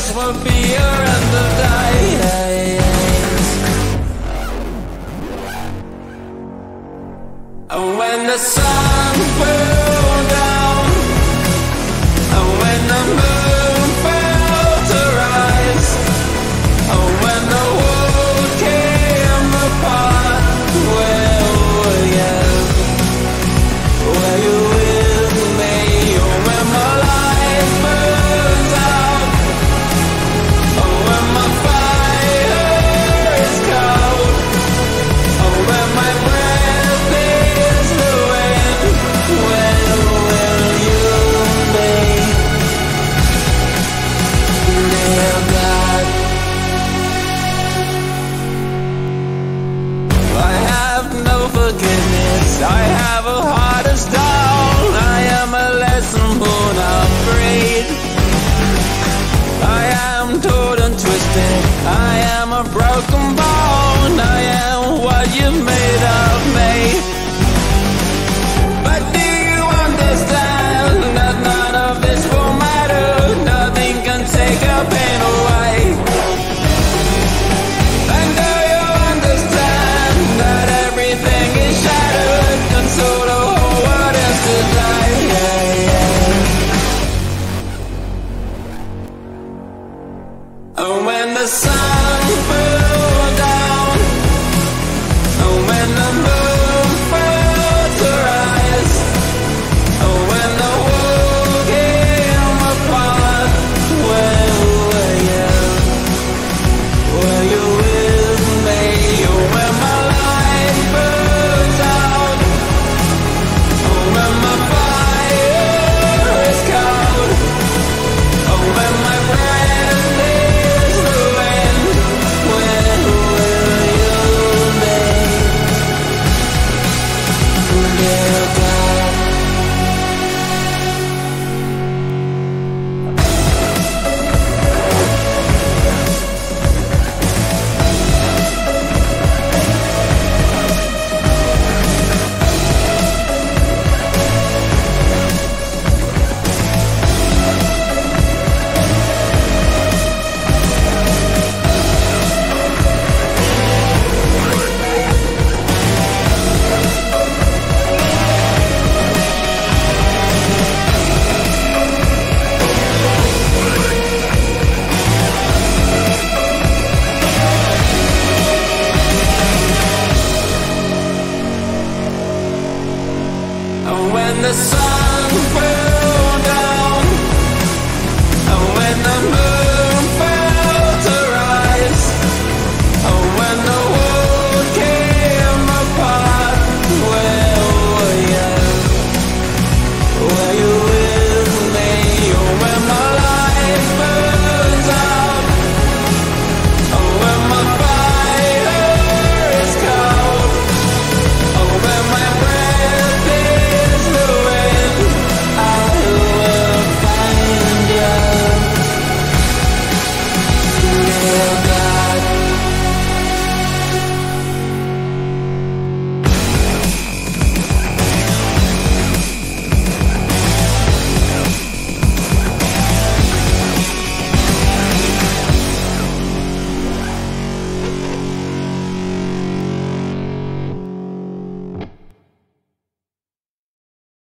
this won't be your end of days And when the sun I am a broken bone, I am what you made of. And the sun when the sun burns.